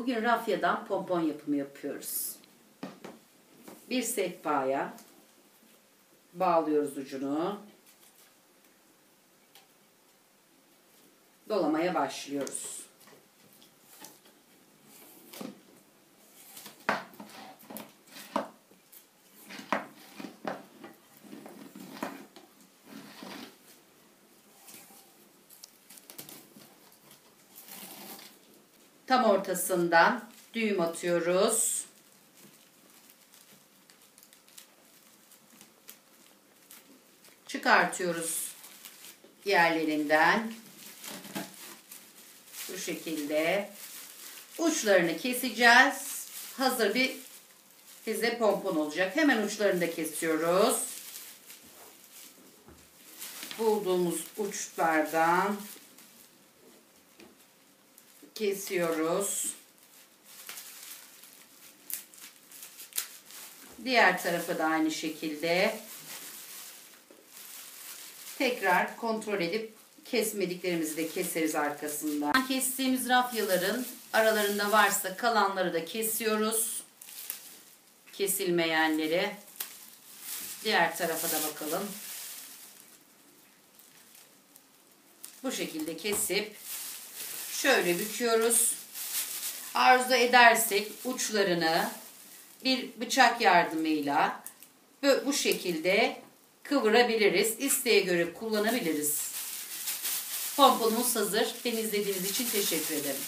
Bugün rafyadan pompon yapımı yapıyoruz. Bir sehpaya bağlıyoruz ucunu. Dolamaya başlıyoruz. Tam ortasından düğüm atıyoruz. Çıkartıyoruz yerlerinden. Bu şekilde. Uçlarını keseceğiz. Hazır bir bize pompon olacak. Hemen uçlarını da kesiyoruz. Bulduğumuz uçlardan kesiyoruz. Diğer tarafı da aynı şekilde tekrar kontrol edip kesmediklerimizi de keseriz arkasından. Kestiğimiz rafyaların aralarında varsa kalanları da kesiyoruz. Kesilmeyenleri. Diğer tarafa da bakalım. Bu şekilde kesip şöyle büküyoruz. Arzu edersek uçlarını bir bıçak yardımıyla bu şekilde kıvırabiliriz. İsteğe göre kullanabiliriz. Pomponumuz hazır. Beni izlediğiniz için teşekkür ederim.